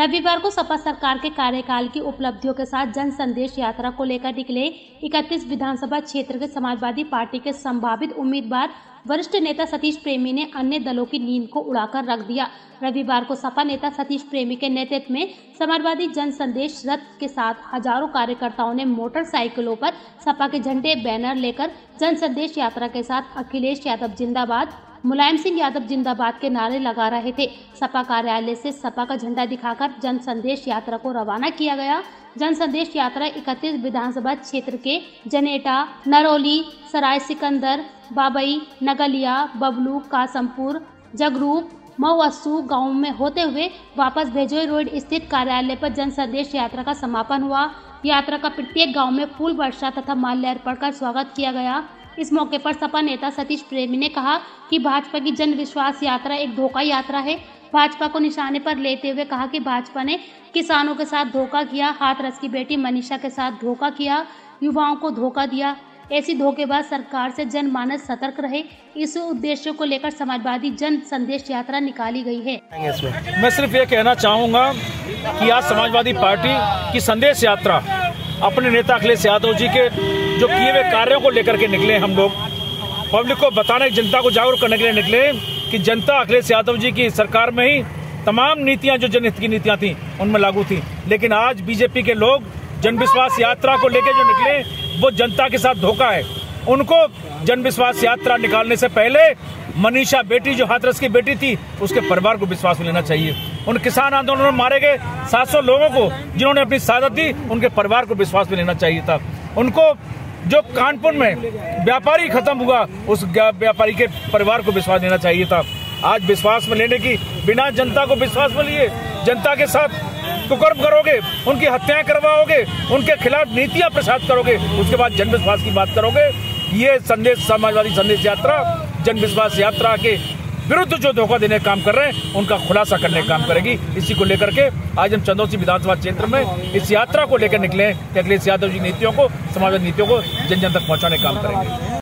रविवार को सपा सरकार के कार्यकाल की उपलब्धियों के साथ जन संदेश यात्रा को लेकर निकले 31 विधानसभा क्षेत्र के समाजवादी पार्टी के संभावित उम्मीदवार वरिष्ठ नेता सतीश प्रेमी ने अन्य दलों की नींद को उड़ाकर रख दिया। रविवार को सपा नेता सतीश प्रेमी के नेतृत्व में समाजवादी जन संदेश रथ के साथ हज़ारों कार्यकर्ताओं ने मोटरसाइकिलों पर सपा के झंडे, बैनर लेकर जन संदेश यात्रा के साथ अखिलेश यादव जिंदाबाद, मुलायम सिंह यादव जिंदाबाद के नारे लगा रहे थे। सपा कार्यालय से सपा का झंडा दिखाकर जन संदेश यात्रा को रवाना किया गया। जन संदेश यात्रा इकतीस विधानसभा क्षेत्र के जनेटा, नरौली, सराय, सिकंदर बाबई, नगलिया, बबलू, कासमपुर, जगरूप मऊअस्सू गाँव में होते हुए वापस भेजोई रोड स्थित कार्यालय पर जन संदेश यात्रा का समापन हुआ। यात्रा का प्रत्येक गाँव में फूल वर्षा तथा माल्यार्पण कर स्वागत किया गया। इस मौके पर सपा नेता सतीश प्रेमी ने कहा कि भाजपा की जन विश्वास यात्रा एक धोखा यात्रा है। भाजपा को निशाने पर लेते हुए कहा कि भाजपा ने किसानों के साथ धोखा किया हाथरस की बेटी मनीषा के साथ धोखा किया, युवाओं को धोखा दिया। ऐसी धोखेबाज सरकार से जनमानस सतर्क रहे। इस उद्देश्य को लेकर समाजवादी जन संदेश यात्रा निकाली गई है। मैं सिर्फ़ ये कहना चाहूँगा कि आज समाजवादी पार्टी की संदेश यात्रा अपने नेता अखिलेश यादव जी के जो किए हुए कार्यों को लेकर के निकले हम लोग, पब्लिक को बताने, जनता को जागरूक करने के लिए निकले कि जनता अखिलेश यादव जी की सरकार में ही तमाम नीतियाँ, जो जनहित की नीतियाँ थी, उनमें लागू थी। लेकिन आज बीजेपी के लोग जन विश्वास यात्रा को लेकर जो निकले वो जनता के साथ धोखा है। उनको जन विश्वास यात्रा निकालने से पहले मनीषा बेटी, जो हाथरस की बेटी थी, उसके परिवार को विश्वास में लेना चाहिए। उन किसान आंदोलन में मारे गए 700 लोगों को, जिन्होंने अपनी सादत दी, उनके परिवार को विश्वास में लेना चाहिए था। उनको जो कानपुर में व्यापारी खत्म हुआ, उस व्यापारी के परिवार को विश्वास देना चाहिए था। आज विश्वास में लेने की, बिना जनता को विश्वास में लिए, जनता के साथ कुकर्म करोगे, उनकी हत्याएँ करवाओगे, उनके खिलाफ नीतियाँ प्रसाद करोगे, उसके बाद जन विश्वास की बात करोगे। ये संदेश, समाजवादी संदेश यात्रा, जन विश्वास यात्रा के विरुद्ध जो धोखा देने काम कर रहे हैं, उनका खुलासा करने का काम करेगी। इसी को लेकर के आज हम चंदौसी विधानसभा क्षेत्र में इस यात्रा को लेकर निकले हैं कि अखिलेश यादव जी नीतियों को, समाजवादी नीतियों को जन जन तक पहुँचाने का काम करेंगे।